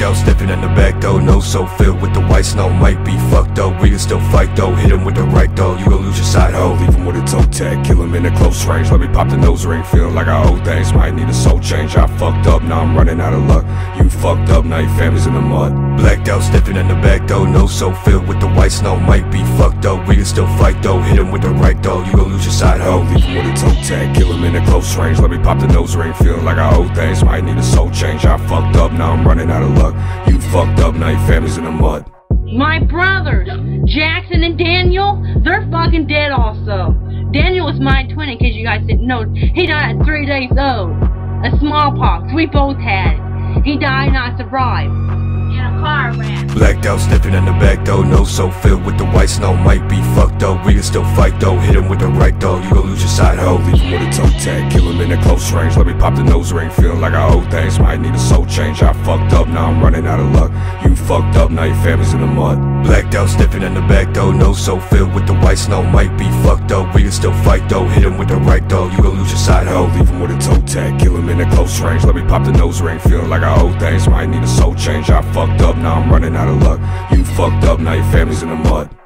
sniffing in the back though, no so filled with the white snow. Might be fucked though, we can still fight though. Hit him with the right though, you gon' lose your side hoe. Leave him with a toe tag, kill him in a close range. Let me pop the nose ring, feel like I owe things. Might need a soul change. I fucked up, now I'm running out of luck. You fucked up, now your family's in the mud. Blacked out, sniffing in the back though, no so filled with the white snow. Might be fucked though, we can still fight though. Hit him with the right though, you gon' lose your side hoe. Leave him with a toe tag, kill him in a close range. Let me pop the nose ring, feel like I owe things. Might need a soul change. I fucked up, now I'm running out of luck. You fucked up, now your family's in the mud. My brothers, Jackson and Daniel, they're fucking dead also. Daniel was my twin in case you guys didn't know. He died at three days old. A smallpox, we both had it. He died and I survived. In car wreck. Blacked out, sniffing in the back though, no so filled with the white snow. Might be fucked though, we can still fight though. Hit him with the right though, you gon' lose your side hoe. Leave him with a toe tag, kill him in a close range. Let me pop the nose ring, feel like I owe things. Might need a soul change. I fucked up, now I'm running out of luck. You fucked up, now your family's in the mud. Blacked out, sniffing in the back though, no so filled with the white snow. Might be fucked though, we can still fight though. Hit him with the right though, you gon' lose your side hoe. Leave him with a toe tag, kill him in a close range. Let me pop the nose ring, feel like I owe things. Might need a soul change. I fucked up, now I'm running out of luck. You fucked up, now your family's in the mud.